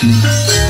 Thank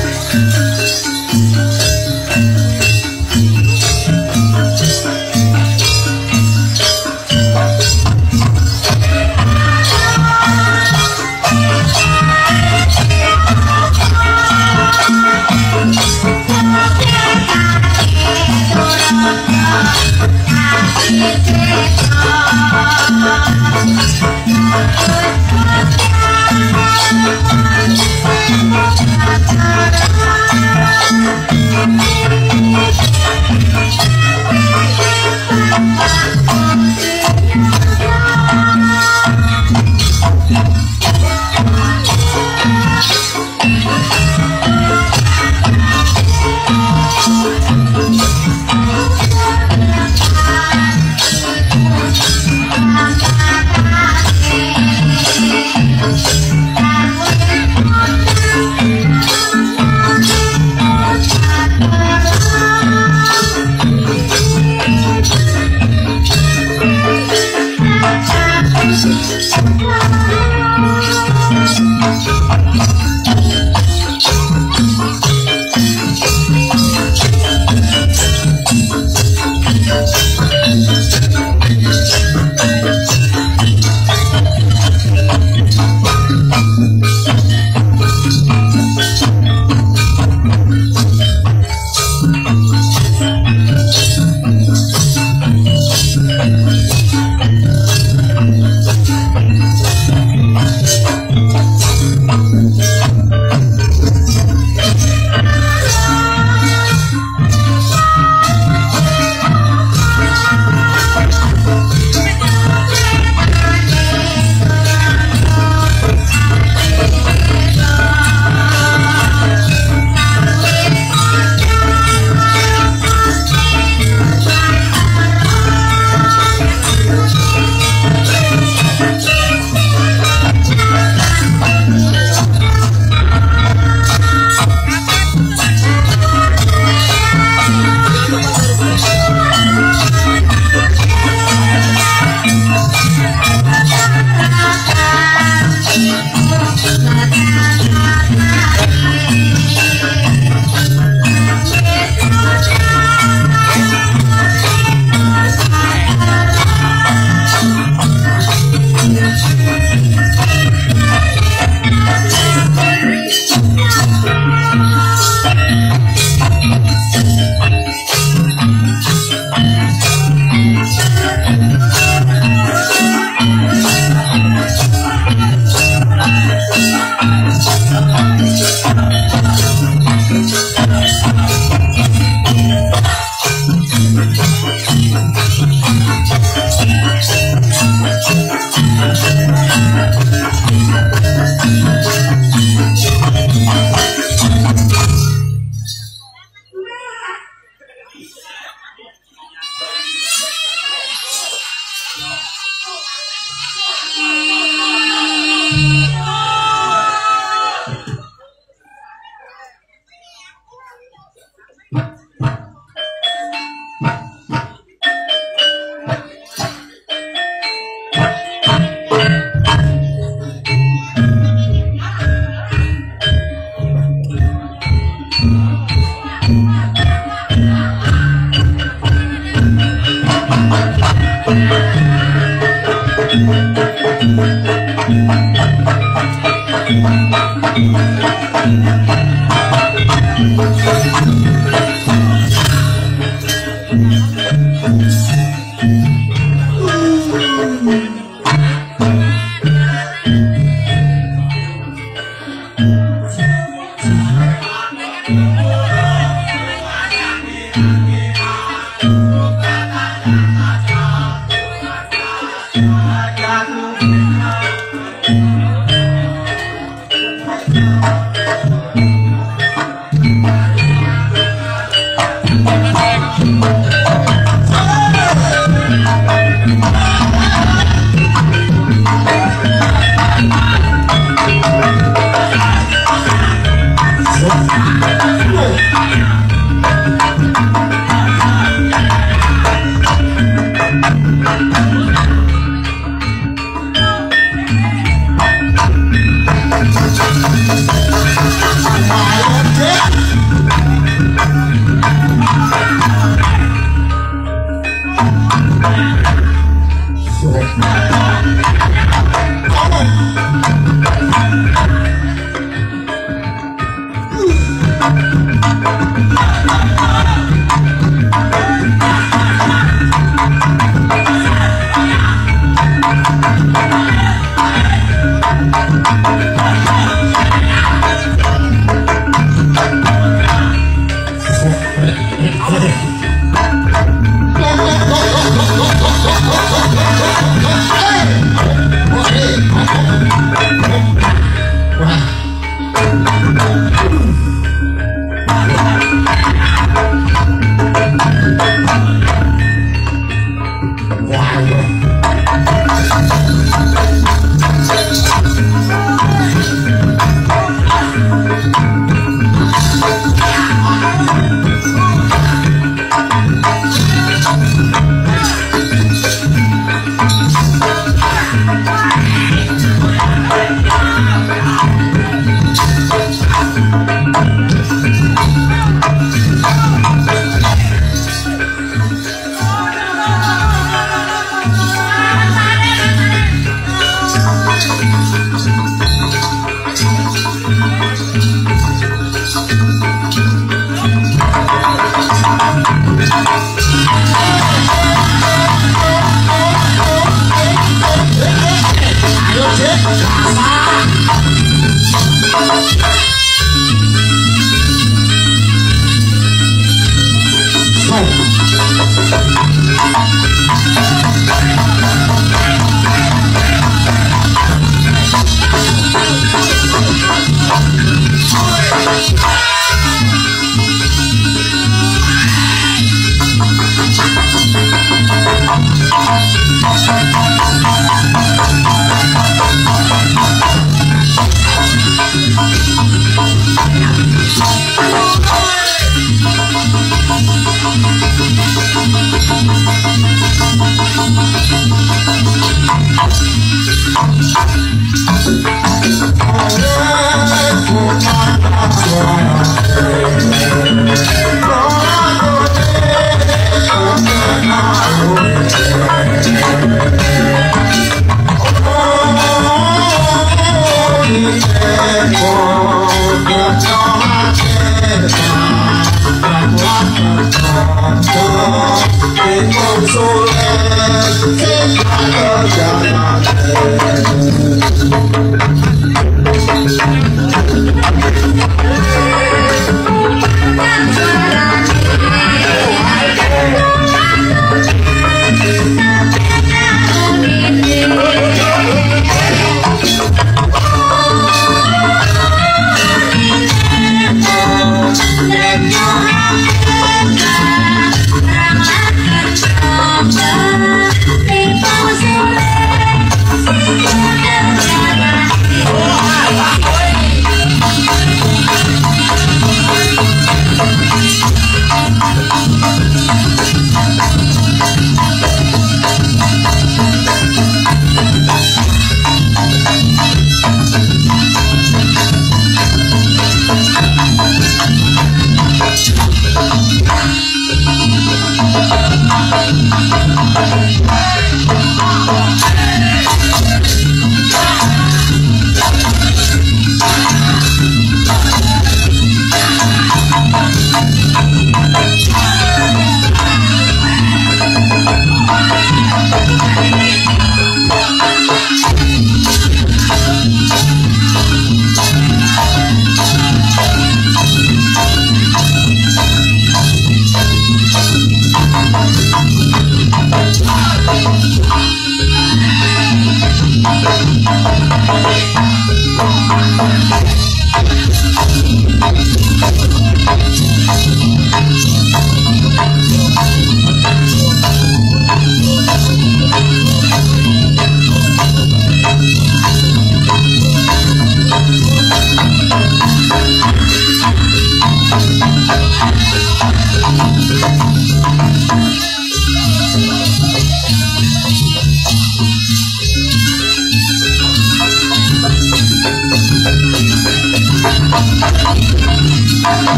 Thank you. so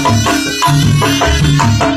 Thank you.